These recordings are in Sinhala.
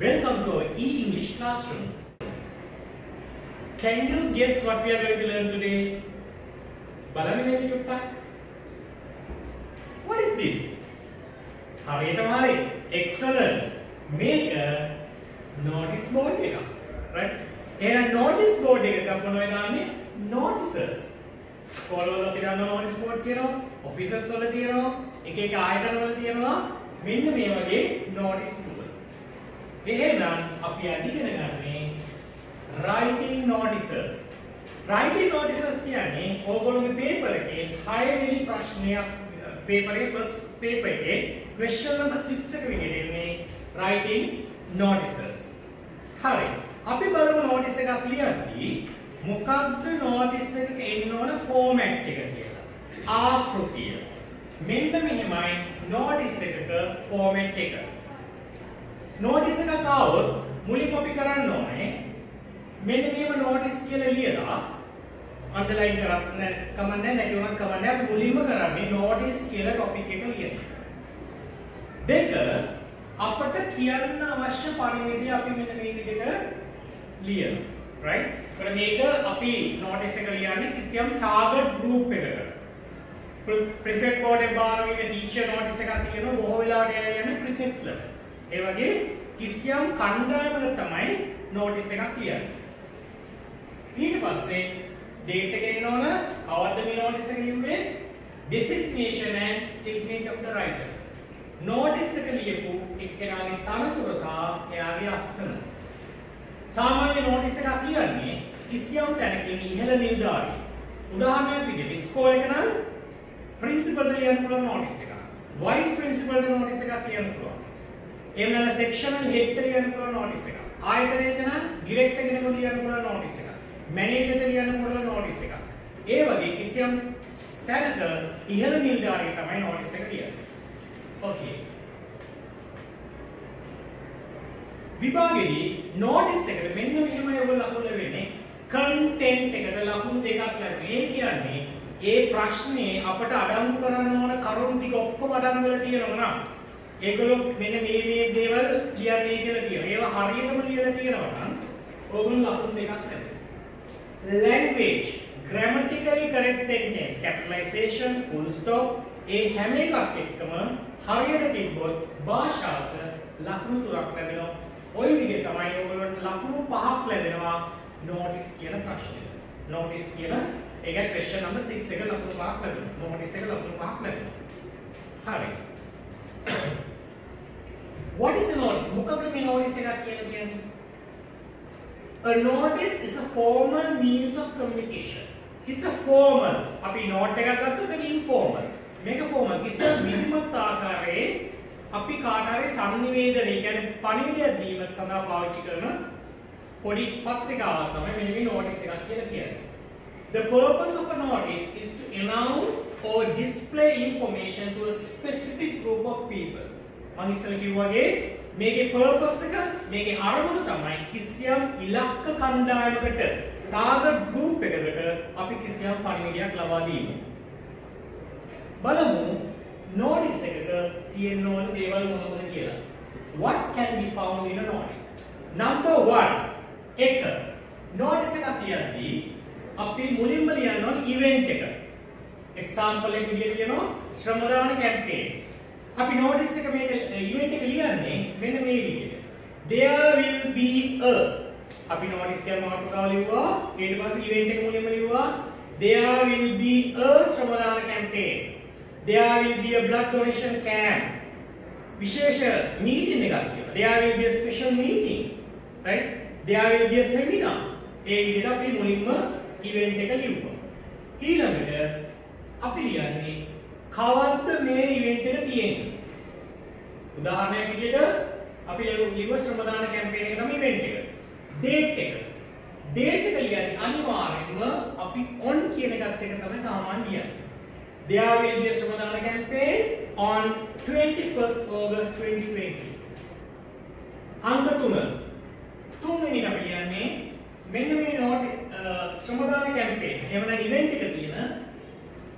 Welcome to our e-English classroom. Can you guess what we are going to learn today? බලන්න මේක චුට්ටක්. What is this? හරියටම හරි. Excellent. මේක notice board එකක්. Right? එහෙනම් notice board එකක මොනවද දාන්නේ? notices. ස්කෝලවල අපි ගන්න notice board තියෙනවා, offices වල තියෙනවා, එක එක ආයතන වල තියෙනවා. මෙන්න මේ වගේ notice board. එහෙනම් අපි අද ඉගෙන ගන්නේ writing notices. writing notices කියන්නේ ඕගොල්ලෝගේ පේපර් එකේ 6 වෙනි ප්‍රශ්නයක් පේපර් එකේ first paper එකේ question number 6 එක විදිහට එන්නේ writing notices. හරි. අපි බලමු notice එකක් ලියද්දී මොකක්ද notice එකක එන්න ඕන format එක කියලා. ආකෘතිය. මෙන්න මෙහෙමයි notice එකක format එක. Notice එකක් ආවොත් මුලින්ම අපි කරන්න ඕනේ මෙන්න මේව notice කියලා ලියලා අන්ඩර්ලයින් කරන්න කමන්නේ නැති වුණත් කමන්නේ අපි මුලින්ම කරන්නේ notice කියලා topic එක ලියන. දෙක අපට කියන්න අවශ්‍ය පණිවිඩය අපි මෙන්න මේ විදිහට ලියනවා. right? ඒකට මේක අපි notice එක ලියන්නේ කිසියම් target group එකකට. prefect board එකේ බාරගෙන teacher notice එකක් තියෙනවා බොහෝ වෙලාවට එයා යන්නේ prefects ළඟ. ඒ වගේ කිසියම් කණ්ඩායමකට තමයි notice එකක් ලියන්නේ. ඊට පස්සේ date එක එන්න ඕන කවද්ද මේ notice එක ලියුවේ designation and signature of the writer. notice එක ලියපු එක්කෙනාගේ තනතුර සහ එයාගේ අස්සන. සාමාන්‍ය notice එකක් කියන්නේ කිසියම් තැනකින් ඉහළ නිලධාරියෙක්. උදාහරණයක් විදිහට ඉස්කෝලේ එක නම් ප්‍රින්සිපල්ට ලියන්න පුළුවන් notice එකක්. වයිස් ප්‍රින්සිපල්ට notice එකක් ලියන්න පුළුවන්. එහෙම නැත්නම් සෙක්ෂනල් හෙඩ්ට ලියන්න පුළුවන් notice එකක්. ආයතනයක නම් ඩිරෙක්ටර් කෙනෙකුට ලියන්න පුළුවන් notice එකක්. මැනේජර්ට ලියන්න පුළුවන් notice එකක්. ඒ වගේ කිසියම් තැනක ඉහළ නිලධාරියෙක් තමයි notice එක ලියන්නේ. ඕකේ. විභාගෙදී notice එකට මෙන්න මෙහෙමයි ඔයගොල්ලෝ ලකුණු වෙන්නේ. content එකට ලකුණු දෙකක් ලැබෙනවා. ඒ කියන්නේ ඒ ප්‍රශ්නේ අපට අඩංගු කරන්න ඕන කරුණු ටික ඔක්කොම අඩංගු වෙලා තියෙනවා නම් ඒගොල්ලෝ මෙන්න මේ මේ දේවල් ලියන්නේ කියලා කියනවා. ඒවා හරියටම ලියලා තියෙනවා නම් ඕගොල්ලෝ ලකුණු දෙකක් ලැබෙනවා. language grammatically correct sentence capitalization full stop ඒ හැම එකක් එක්කම හරියට තිබ්බොත් භාෂාවට ලකුණු තුනක් ලැබෙනවා. ওই විදිහ තමයි ඔයගොල්ලන්ට ලකුණු පහක් ලැබෙනවා notice කියන ප්‍රශ්නෙට. notice කියන ඒක question number 6 එක ලකුණු පහක් ලැබෙනවා. notice එක ලකුණු පහක් ලැබෙනවා. හරි. what is a notice? මොකක්ද මේ notice එකක් කියලා කියන්නේ? A notice is a formal means of communication. It's a formal. අපි note එකක් ගත්තොත් ඒක informal. මේක formal. කිසිම විධිමත් ආකාරයේ අපි කාට හරි sannivedana කියන්නේ පණිවිඩයක් දීම සඳහා පාවිච්චි කරන පොඩි පත්‍රිකාවක් තමයි මෙන්න මේ notice එකක් කියලා කියන්නේ. The purpose of a notice is to announce or display information to a specific group of people. මම ඉස්සෙල්ලා කිව්වාගේ මේකේ purpose එක මේකේ අරමුණ තමයි කිසියම් ඉලක්ක කණ්ඩායමකට target group එකකට අපි කිසියම් පණිවිඩයක් ලබා දීම. බලමු notice එකක තියෙන ඕන දේවල් මොනවද කියලා. What can be found in a notice? Number 1 එක notice එකක් තියද්දී අපි මුලින්ම ලියන්න ඕන event එක. example එක විදිහට කියනවා ශ්‍රමදාන campaign. අපි notice එක මේක event එක ලියන්නේ මෙන්න මේ විදිහට. There will be a අපි notice එක මාතෘකාව ලිව්වා ඊට පස්සේ event එක මුලින්ම ලිව්වා There will be a shramadana campaign. There will be a blood donation camp. විශේෂ meeting එකක් තියෙනවා. There will be a special meeting. Right? There will be a seminar. ඒ විදිහට අපි මුලින්ම event එක ලිව්වා. ඊළඟට අපි ලියන්නේ කවද්ද මේ event එක තියෙන්නේ? උදාහරණයක් විදිහට අපි ලිව්ව ශ්‍රමදාන කැම්පේන් එක තමයි event එක. date එක. date එක ලියන්නේ අනිවාර්යෙන්ම අපි on කියන එකත් එක තමයි සාමාන්‍ය ලියන්නේ. There will be a shramadana campaign on 21st August 2020. අංක 3. තුන්වෙනි අපි ලියන්නේ මෙන්න මේ නෝට් ශ්‍රමදාන කැම්පේන් එහෙම නැත්නම් ඉවෙන්ට් එක තියෙන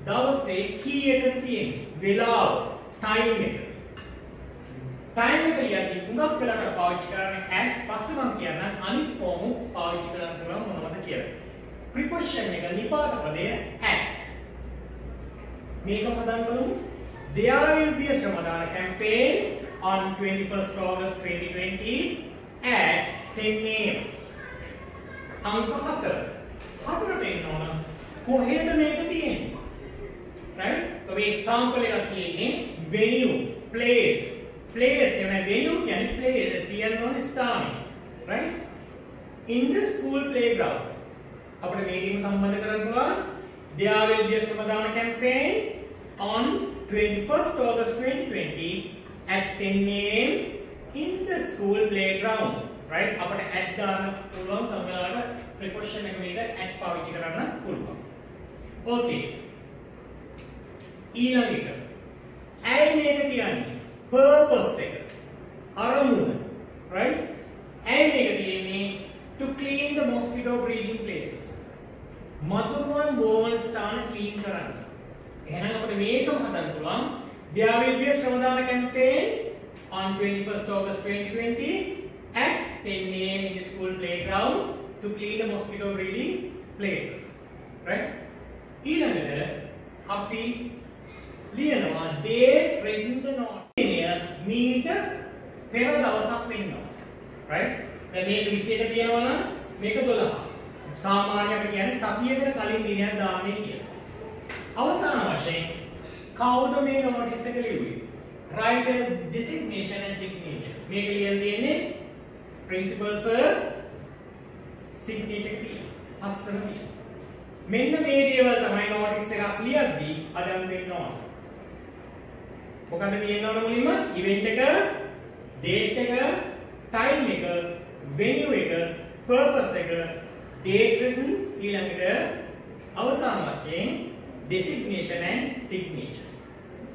දවසේ කීයටද තියෙන්නේ වෙලාව ටයිම් එක ටයිම් එක ලියද්දි හුඟක් වෙලාවට පාවිච්චි කරන්නේ at පස්සේ මම කියන්නම් අනිත් ෆෝම් පාවිච්චි කරන්න පුළුවන් මොනවද කියලා. preposition එක නිපාත පදය at. මේක පදම් කරමු. There will be a Shramadana campaign on 21st August 2020 at 10 am. අංක 4. හතරට එන්න ඕන. කොහෙද මේක තියෙන්නේ? Right? ඔබේ example එකක් තියෙන්නේ venue, place. Place කියන්නේ venue කියන්නේ place තියන්න ඕන ස්ථානය. right? In the school playground. අපිට මේකෙම සම්බන්ධ කරන්න පුළුවන් there will be a Samadana campaign on 21st August 2020 at 10 am in the school playground. right? අපිට at දාන්න පුළුවන් සමහරවිට preposition එක මේක at පාවිච්චි කරන්න පුළුවන්. okay. ඊළඟ එක. ඇයි මේක කියන්නේ? purpose එක. අරමුණ. right? ඇයි මේක තියෙන්නේ? to clean the mosquito breeding places. මදුරුවන් බෝවන ස්ථාන ක්ලීන් කරන්න. එහෙනම් අපිට මේකම හදන්න පුළුවන්. There will be a Shramadana campaign on 21st August 2020 at 10 a.m. in the school playground to clean the mosquito breeding places. Right? ඊළඟට අපි ලියනවා date written not මීට පෙර දවසක් වෙන්න ඕන. right? දැන් මේක 21 තියෙනවා නම් මේක 12. සාමාන්‍ය අපි කියන්නේ සතියකට කලින් දිනයක් දාන්නේ කියලා. අවසාන වශයෙන් කවුද මේ notice එක ලියුවේ? writer designation and signature. මේක ලියලා තියෙන්නේ principal sir signature තියෙනවා. අස්සන තියෙනවා. මෙන්න මේ දේවල් තමයි notice එකක් ලියද්දී අඩංගු වෙන්න ඕන. මොකද තියෙන්න ඕන මුලින්ම event එක, date එක, time එක, venue එක, purpose එක, date written ඊළඟට අවසාන වශයෙන් designation and signature.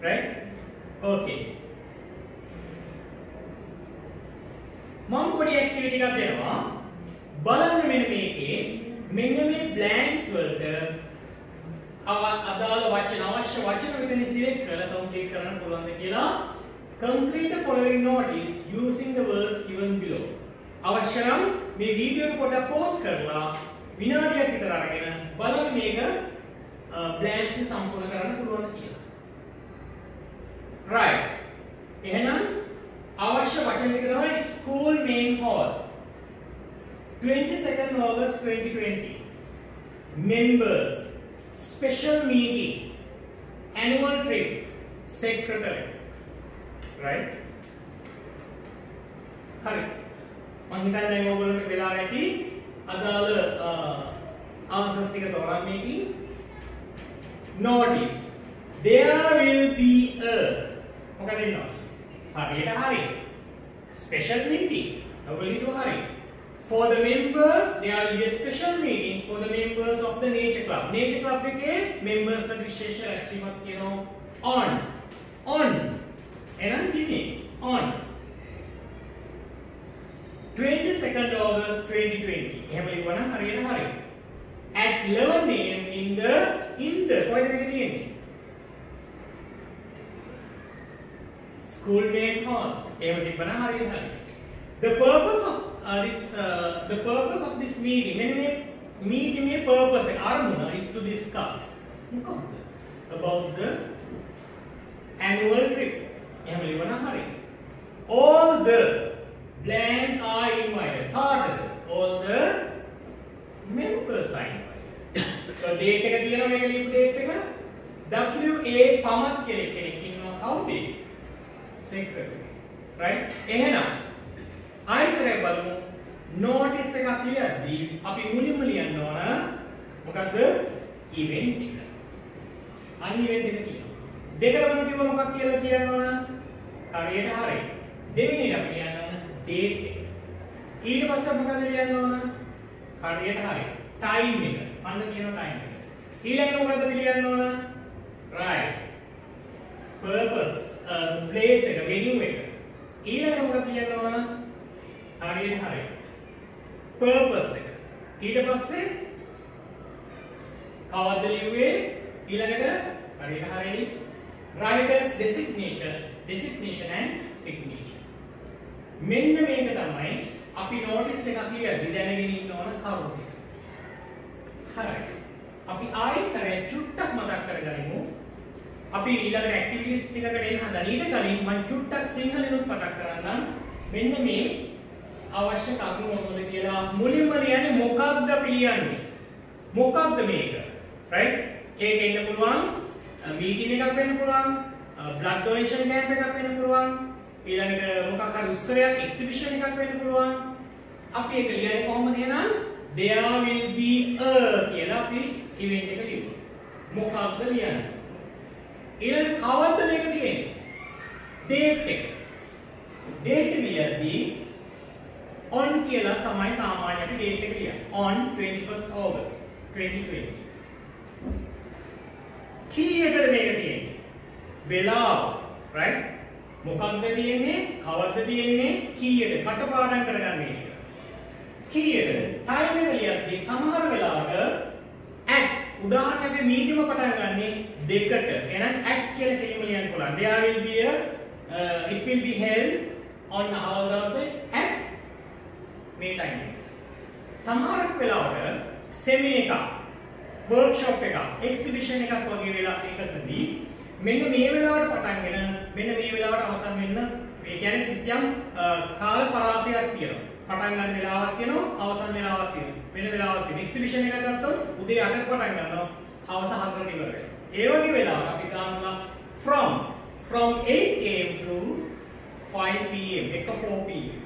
right? okay. මම පොඩි ඇක්ටිවිටි එකක් දෙනවා. බලන්න මෙන්න මේකේ මෙන්න මේ බ්ලැන්ක්ස් වලට අදාළ වචන අවශ්‍ය වචන විතර සිලෙක්ට් කරලා කම්ප්ලීට් කරන්න පුළුවන්ද කියලා complete the following notice using the words given below. අවශ්‍ය නම් මේ වීඩියෝ එක පොඩ්ඩක් පෝස්ට් කරලා විනාඩියක් විතර අරගෙන බලන්න මේක බ්ලැන්ක්ස් සම්පූර්ණ කරන්න පුළුවන්ද කියලා. Right. එහෙනම් අවශ්‍ය වචන ටික තමයි school main hall. 22nd August 2020 members. Special meeting annual trip secretary right? හරි මම හිතන්නේ ඔයගොල්ලන්ට වෙලා නැති අදාළ answers ටික තෝරන්න මේකී notice. There will be a මොකද ඉන්නවා හරියට හරි. Special meeting. ඔයගොල්ලෝ හරි. For the members, there will be a special meeting for the members of the nature club. Nature club එකේ members ලා විශේෂ රැස්වීමක් කියනවා on. On. එහෙනම් දිනේ on. 22nd August 2020. එහෙම ලියවනම් හරියට හරි. At 11 am in the in the කොයිද මේක තියෙන්නේ? School main hall. එහෙම තිබ්බනම් හරියට හරි. The purpose of uh, this uh, the purpose of this meeting මෙන්න මේ meeting මේ purpose එක අරමුණ is to discuss මොකක්ද about the annual trip එහෙම ලියවනම් හරි all the blank are invited කාටද all the members are invited so date එක තියෙනවා මේක ලියපු date එක WA පමත් කියලා කෙනෙක් ඉන්නවා කවුද secretary right එහෙනම් ආයිසරේ බලමු නෝටිස් එකක් ලියද්දී අපි මුලින්ම ලියන්න ඕන මොකක්ද ඉවෙන්ට් එක. අන්න ඉවෙන්ට් එක තියෙනවා. දෙකට මම කිව්ව මොකක් කියලා කියන්න ඕන? හරියට හරි. දෙවෙනි එක අපි ලියන්න ඕන ඩේට් එක. ඊට පස්සේ මොකද ලියන්න ඕන? හරියට හරි. ටයිම් එක. අන්න කියන ටයිම් එක. ඊළඟට මොකද ලියන්න ඕන? right. purpose uh, place එක venue එක. ඊළඟට මොකද ලියන්න ඕන? හරියට හරි. Purpose එක. ඊට පස්සේ කවද්ද ලිව්වේ ඊළඟට හරියට හරි writer's designation designation and signature. මෙන්න මේක තමයි අපි නෝටිස් එකක් ලියද්දි දැනගෙන ඉන්න ඕන කරුණු ටික. හරි. අපි ආයෙත් සැරයක් චුට්ටක් මතක් කරගනිමු. අපි ඊළඟ ඇක්ටිවිටිස් ටිකකට එන්න හදන ඊට කලින් මම චුට්ටක් සිංහලෙනුත් මතක් කරන්නම්. මෙන්න මේ අවශ්‍ය කරුණු මොනවද කියලා මුලින්ම ලියන්නේ මොකක්ද අපි ලියන්නේ? මොකක්ද මේක? right? ඒක ඉන්න පුළුවන් මීටින් එකක් වෙන්න පුළුවන්, බ්ලඩ් ඩොනේෂන් කැම්ප් එකක් වෙන්න පුළුවන්, ඊළඟට මොකක් හරි උත්සවයක් එක්සිබිෂන් එකක් වෙන්න පුළුවන්. අපි ඒක ලියන්නේ කොහොමද එහෙනම්? there will be a කියලා අපි ඉවෙන්ට් එක ලියුවා. මොකක්ද ලියන්නේ? ඊළඟ කවද්ද මේක තියෙන්නේ? date එක. date ලියද්දී on කියලා තමයි සාමාන්‍ය අපි date එක ලියන්නේ. on 21st August 2020. කීයටද මේක තියෙන්නේ? වෙලාව, right? මොකක්ද තියෙන්නේ? කවද්ද තියෙන්නේ? කීයට? කටපාඩම් කරගන්න එක. කීයටද? ටයිම් එක ලියද්දී සමහර වෙලාවට at උදාහරණයක් මීටිම පටන් ගන්නෙ දෙකට. එහෙනම් at කියලා කෙලිම ලියන්න පුළුවන්. there will be a uh, it will be held on our දවසේ at මේ ටයිම් එක. සමහරක් වෙලාවට සෙමින එකක් වර්ක්ෂොප් එකක් එක්සිබිෂන් එකක් වගේ වෙලා එකකදී මෙන්න මේ වෙලාවට පටන්ගෙන මෙන්න මේ වෙලාවට අවසන් වෙන්න ඒ කියන්නේ කිසියම් කාල පරාසයක් තියෙනවා. පටන් ගන්න වෙලාවක් තියෙනවා අවසන් වෙලාවක් තියෙනවා. වෙන වෙලාවක් තියෙනවා. එක්සිබිෂන් එකක් ගත්තොත් උදේ 8ට පටන් ගන්නවා හවස 4ට ඉවර වෙනවා. ඒ වගේ වෙලාවක අපි ගන්නවා from from 8 am to 5 pm එක 4 pm.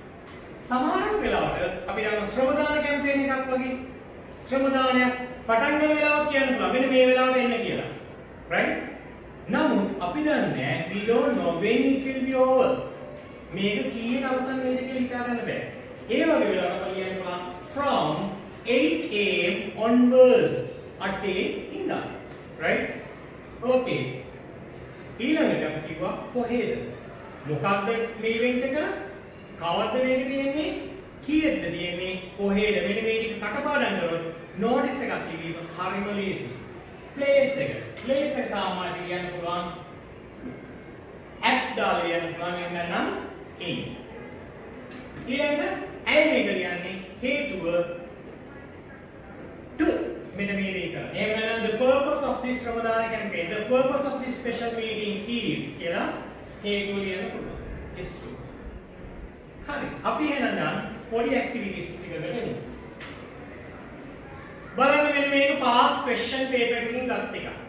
සමහරක් වෙලාවට අපි ගන්න ශ්‍රමදාන කැම්පේන් එකක් වගේ ශ්‍රමදානයක් පටන් ගන්න වෙලාවක් කියන්න පුළුවන්. මෙන්න මේ වෙලාවට එන්න කියලා. right? නමුත් අපි දන්නේ we don't know when it will be over. මේක කීයට අවසන් වෙයිද කියලා හිතා ගන්න බෑ. ඒ වගේ වෙලාවක අපි කියන්න පුළුවන් from 8 am onwards අටේ ඉඳන්. right? okay. ඊළඟට අපි කිව්වා කොහෙද? මොකක්ද මේ ඉවෙන්ට් එක? කවද්ද මේක තියෙන්නේ? කීයටද තියෙන්නේ? කොහෙද? මෙන්න මේ ටික කටපාඩම් කරොත් නෝටිස් එකක් ලිවීම හරිම ලේසියි. ප්ලේස් එක. ප්ලේස් එක සාමාන්‍යයෙන් කියන්න පුළුවන් ඇප් දාලා කියන්න පුළුවන් එහෙම නැත්නම් in. ඊළඟට ඇයි මේක කියන්නේ හේතුව to මෙන්න මේ දේ කරා. එහෙම නැත්නම් the purpose of this Ramadan campaign the purpose of this special meeting is කියලා හේතුව ලියන්න පුළුවන්. is to. හරි. අපි එහෙනම් පොඩි ඇක්ටිවිටිස් ටිකකට එමු. බලන්න මෙන්න මේක පාස් ක්වෙස්චන් පේපර් එකකින් ගත් එකක්.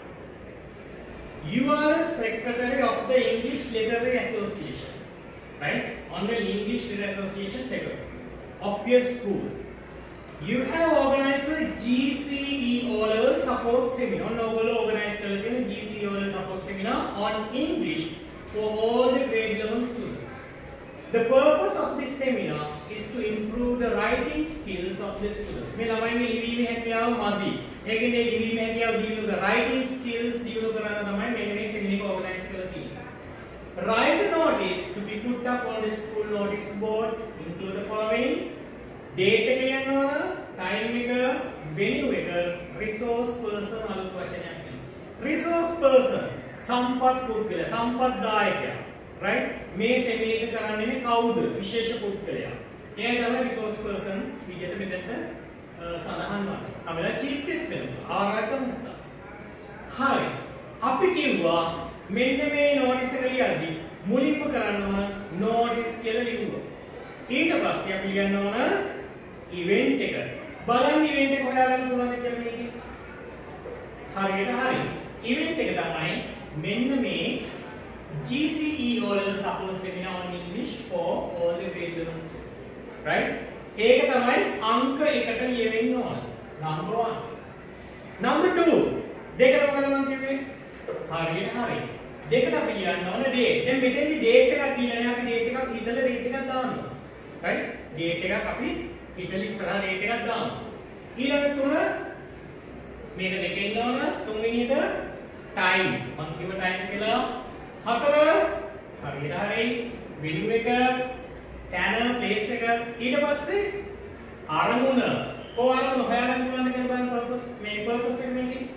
You are a secretary of the English Literary Association, right? On the English Literary Association secretary of your school. You have organized a GCE O-level support seminar. ඔයගොල්ලෝ organize කරලා තියෙන GCE O-level support seminar on English for all the grade 11 students. The purpose of this seminar is to improve the writing skills of the students. මේ ළමයින්ගේ ලිවීමේ හැකියාව මදි. ඒකනේ ලිවීමේ හැකියාව දියුණු කර writing skills දියුණු කරන්න තමයි මෙන්න මේ seminar එක organize කරලා තියෙන්නේ. Write a notice to be put up on the school notice board include the following date එක ලියන්න ඕන, time එක, venue එක, resource person අලුත් වචනයක් කියනවා. resource person සම්පත් පුද්ගලයා, සම්පත් දායකයා. Right මේ සෙමින එක කරන්නේ කවුද? විශේෂ පුද්ගලයා. එයා තමයි resource person විදිහට මෙතනට සඳහන් වන්නේ. සමහරවිට chief guest වෙනවා. ආරාධක මුත්තා. හරි. අපි කිව්වා මෙන්න මේ notice එක ලියද්දි මුලින්ම කරන්න ඕන notice කියලා ලියුවා. ඊට පස්සේ අපි ලියන්න ඕන event එක. බලන්න event එක හොයාගන්න පුළුවන්ද කියලා මේකේ. හරියට හරි. event එක තමයි මෙන්න මේ GCE O-level support seminar on English for all the grade 11 students. Right? ඒක තමයි අංක එකට ලියවෙන්න ඕන. number 1. number 2. දෙකට මොකද මම කිව්වේ? හරියට හරි. දෙකට අපි ලියන්න ඕන date. දැන් මෙතෙන්දි date එකක් දීලානේ අපි date එකක් හිතලා date එකක් දානවා. right? date එකක් අපි හිතලා ඉස්සරහා date එකක් දානවා. ඊළඟ තුන මේක දෙකෙන් ඉන්න ඕන තුන්වෙනියට time. මම කිව්ව time කියලා හතර. හරියට හරි. venue එක තැන place එක. ඊට පස්සේ අරමුණ. කො අරමුණ හොයාගන්න පුළුවන් කියලා බලන්න purpose මේ purpose එක. මේකේ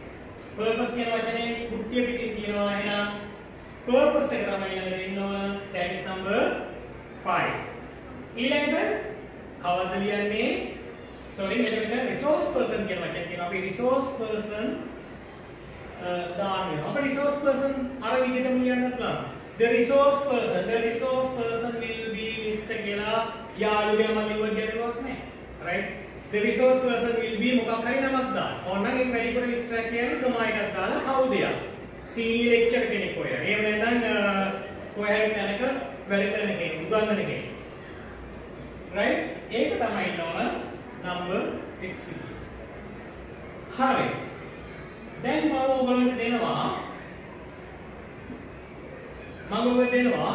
purpose කියන වචනේ කුට්ටිය පිටින් තියෙනවා. එහෙනම් purpose එක තමයි ළඟට එන්න ඕන that is number 5 ඊළඟට කවද්ද ලියන්නේ sorry මෙතන මෙතන resource person කියන වචන තියෙනවා. අපි resource person Uh, දාන්න වෙනවා අපේ resource person අර විදිහටම ලියන්න පුළුවන්. The resource person the resource person will be Mr කියලා යාළු කියලා මම ලිව්වත් ගැටලුවක් නැහැ right? The resource person will be මොකක් හරි නමක් දාන්න. ඕනනම් ඒක වැඩිපුර විස්තර කියන්නේ ගමා එකක් දාලා කවුද යා? සීනි ලෙක්චර් කෙනෙක් ඔය. එහෙම නැත්නම් uh, කොහේ හරි තැනක වැඩ කරන කෙනෙක් උගන්වන කෙනෙක්. Right? ඒක තමයි ඉන්න ඕන number 6 විදිය. හරි. දැන් මම ඔයගොල්ලන්ට දෙනවා මම ඔයගොල්ලන්ට දෙනවා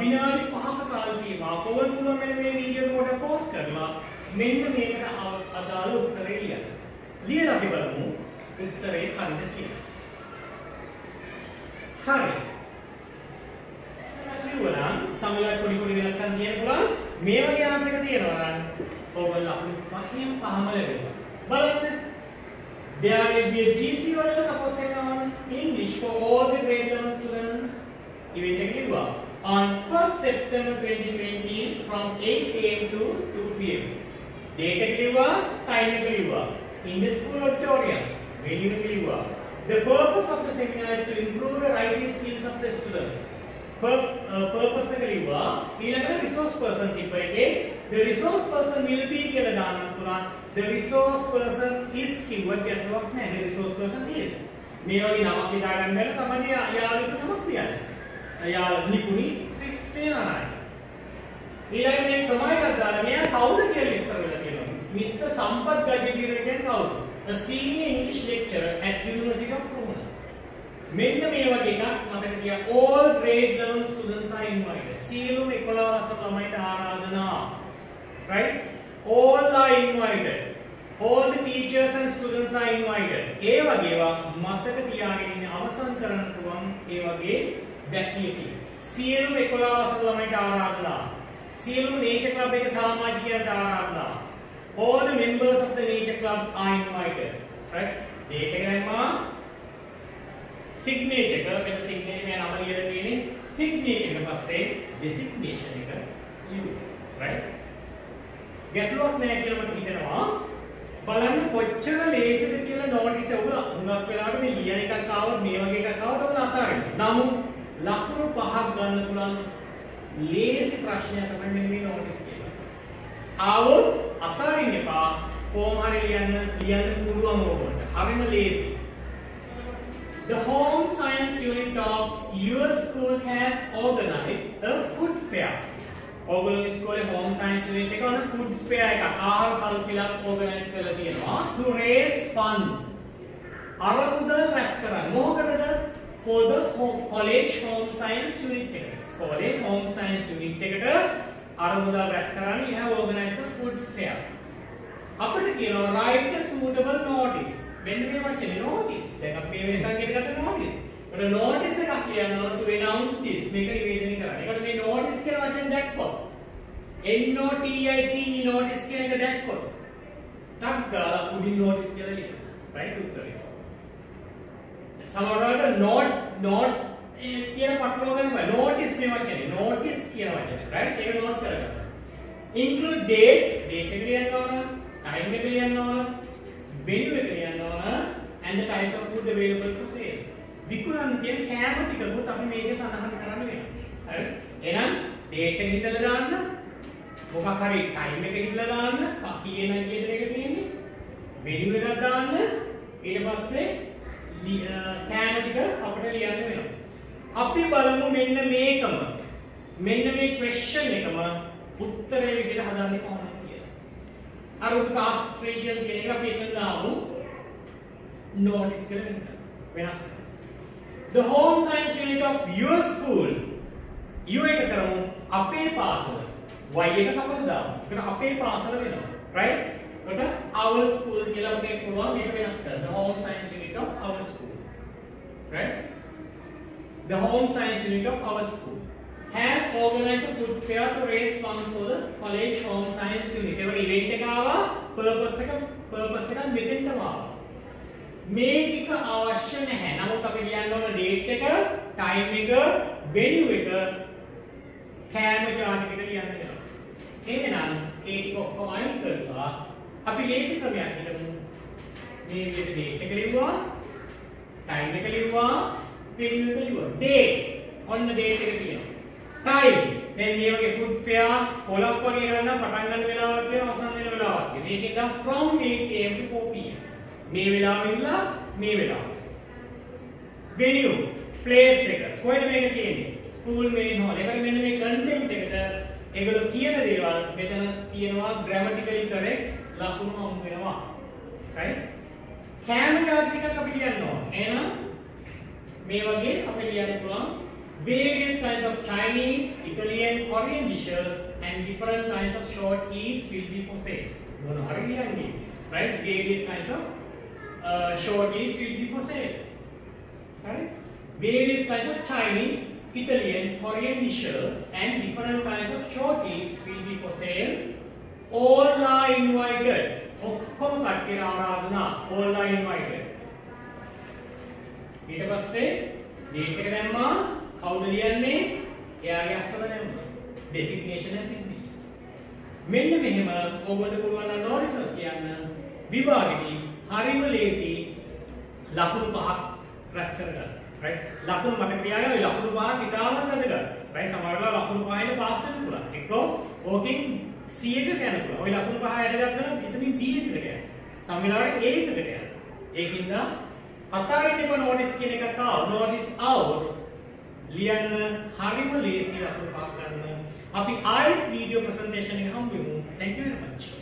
විනාඩි 5ක කාල සීමාවක්. ඔයගොල්ලෝ පුළුවන් මෙන්න මේ වීඩියෝ එක පොස්ට් කරලා මෙන්න මේකට අදාළ උත්තරේ ලියන්න. ලියලා අපි බලමු උත්තරේ හරිද කියලා. හරි. කිව්වනම් සමහරවිට පොඩි පොඩි වෙනස්කම් තියෙන්න පුළුවන්. මේ වගේ ආන්සර් එක තියෙනවා නම් ඔයගොල්ලෝ අපිට පහෙන් පහම ලැබෙනවා. බලන්න. There will be a GC order supposed on English for all the grade 11 students. Event එක ලිව්වා. On 1st September 2020 from 8 am to 2 pm. Date එක ලිව්වා, time එක ලිව්වා. In the school auditorium. Venue එක ලිව්වා. The purpose of the seminar is to improve the writing skills of the students. Purpose එක ලිව්වා ඊළඟට රිසෝස් පර්සන් ටිප් එකේ the resource person will be කියලා දාන්න පුළුවන්. The resource person is කිව්වත් ගැටලුවක් නැහැ the resource person is. මේ වගේ නමක් හිතා ගන්න බැල තමයි යාළුවෙකුට නමක් ලියන්නේ යාළු නිපුණි සේනානායක. ඊළඟ මේ ක්‍රමයකට දාලා මෙයා කවුද කියලා විස්තර වෙලා තියෙනවා. මිස්ටර් සම්පත් ගජදිර කියන්නේ කවුද? A senior english lecturer at university of Rome. මෙන්න මේ වගේ එකක් මතක තියා all grade 11 students are invited සියලුම 11 වසර ළමයිට ආරාධනා. Right? All are invited. All the teachers and students are invited. ඒ වගේ ඒවා මතක තියාගෙන ඉන්න අවසන් කරන්න පුළුවන් ඒ වගේ වැකියකින් සියලුම 11 වසර ළමයිට ආරාධනා. සියලුම nature club එකේ සමාජිකයන්ට ආරාධනා. All the members of the nature club are invited. Right? Date එක දැම්මා. සිග්නේචර් එක. මෙතන සිග්නේචර් මේ නම ලියලා තියෙන්නේ සිග්නේචර් එක පස්සේ ඩෙසිග්නේෂන් එක ලියු රයිට් ගැටලුවක් නැහැ කියලා මට හිතෙනවා බලන්න කොච්චර ලේසිද කියලා නෝටිස් එක උගල හුඟක් වෙලාවට මේ ලියන එකක් ආවොත් මේ වගේ එකක් ආවොත් ඔයගොල්ලෝ අතාරින්න. නමුත් ලකුණු පහක් ගන්න පුළුවන් ලේසි ප්‍රශ්නයක් තමයි මෙන්න මේ නෝටිස් එක. ආවොත් අතාරින්න එපා. කොහොම හරි ලියන්න ලියන්න පුළුවන් ඕකට. හරිම ලේසි. The home science unit of your school has organized a food fair. ඔගොල්ලෝ ඉස්කෝලේ home science unit එක ඔන්න food fair එකක් ආහාර සල්පිලක් organize කරලා තියෙනවා to raise funds. අරමුදල් රැස් කරන්න. මොකටද? for the home, college home science unit එකට. college home science unit එකට අරමුදල් රැස් කරන්න you have organized a food fair. අපිට කියනවා write a suitable notice. මෙන්න මේ වචනේ notice. දැන් අපි මේ වෙනකන් ඉගෙනගත්ත notice. ඒකට notice එකක් ලියන්න ඕන to announce this. මේක නිවේදනය කරන්න. ඒකට මේ notice කියන වචන දැක්කොත් N O T I C E notice කියන එක දැක්කොත් ටක් ගාලා උඩින් notice කියලා ලියන්න. right උත්තරේ. සමහරවිට note note කියන පටලවා ගන්න බෑ. notice මේ වචනේ. notice කියන වචනේ. right ඒක note කරගන්න. include date date එක ලියන්න ඕන. time එක ලියන්න ඕන. venue එක ලියන්න ඕන and the types of food available for sale. විකුණන්න තියෙන කෑම ටිකකුත් අපි මේකේ සඳහන් කරන්න වෙනවා. හරි? එහෙනම් date එක හිතලා දාන්න. මොකක් හරි time එක හිතලා දාන්න. කියන කියන එක තියෙන්නේ. venue එකක් දාන්න. ඊට පස්සේ කෑම ටික අපිට ලියන්න වෙනවා. අපි බලමු මෙන්න මේකම. මෙන්න මේ question එකම උත්තරේ විදිහට හදන්නේ කොහොමද? අර උත්කාස්ත්‍රේජල් කියන එක අපි එතන දාමු notice කරලා වෙනස් කරමු the home science unit of your school. U එක කරමු අපේ පාසල. Y එක කවුද? දාමු ඒකට අපේ පාසල වෙනවා. Right? ඒකට our school කියලා අපිට පුළුවන්. මේක වෙනස් කරන්න. The home science unit of our school. Right? The home science unit of our school. Has organized a food fair to raise funds for the college home science unit. ඒකට event එක ආවා. Purpose එක purpose එක මෙතෙන්ටම ආවා. මේ ටික අවශ්‍ය නැහැ. නමුත් අපි ලියන්න ඕන date එක, time එක, venue එක කෑම ජාති ටික ලියන්න වෙනවා. එහෙනම් ඒ ටික ඔක්කොම අයින් කරලා අපි ලේසි ක්‍රමයක් හිතමු. මේ විදිහට date එක ලිව්වා, time එක ලිව්වා, venue එක ලිව්වා. date ඔන්න date එක තියෙනවා. time දැන් මේ වගේ food fair පොලක් වගේ ගන්න පටන් ගන්න වෙලාවක් තියෙනවා අවසන් වෙන වෙලාවක් තියෙනවා. මේකෙන් ගන්න from 8 am to 4 pm. මේ වෙලාවෙ ඉඳලා මේ වෙලාව. venue place එක කොහෙද මේක තියෙන්නේ? School main hall. ඒකට මෙන්න මේ content එකට ඒගොල්ලෝ කියන දේවල් මෙතන තියෙනවා grammatically correct ලකුණු හමු වෙනවා. right? කෑම ජාති ටිකක් අපි ලියන්න ඕන. එහෙනම් මේ වගේ අපි ලියන්න පුළුවන් various kinds of Chinese, Italian, Korean dishes and different kinds of short eats will be for sale. මොන හරි කියන්නේ. right? Various kinds of uh, short eats will be for sale. Right? Various kinds of Chinese, Italian, Korean dishes and different kinds of short eats will be for sale. All are invited. ඔක්කොම කට්ටියට ආරාධනා. All are invited. ඊට පස්සේ date එක දැම්මා. කවුද ලියන්නේ? එයාගේ අස්සල දැම්මා. Designation and signature. මෙන්න මෙහෙම ඔබට පුළුවන් නම් notices කියන්න විභාගෙදී හරිම ලේසි ලකුණු පහක් රැස් කරගන්න. right? ලකුණු මතක තියාගන්න ඔය ලකුණු පහක් ඉතාමත් වැදගත්. right? සමහර වෙලාවට ලකුණු පහෙන් පාස් වෙන්න පුළුවන්. එක්කෝ ඕකෙන් C එකට යන්න පුළුවන්. ඔය ලකුණු පහ වැඩගත් කරලා එතනින් B එකට යන්න. සමහර වෙලාවට A එකට යන්න. ඒකින්ද අතාරින්න එපා notice කියන එකක් ආව. notice out ලියන්න හරිම ලේසි ලකුණු පහක් ගන්න. අපි ආයෙත් වීඩියෝ ප්‍රසන්ටේෂන් එක හම්බෙමු. thank you very much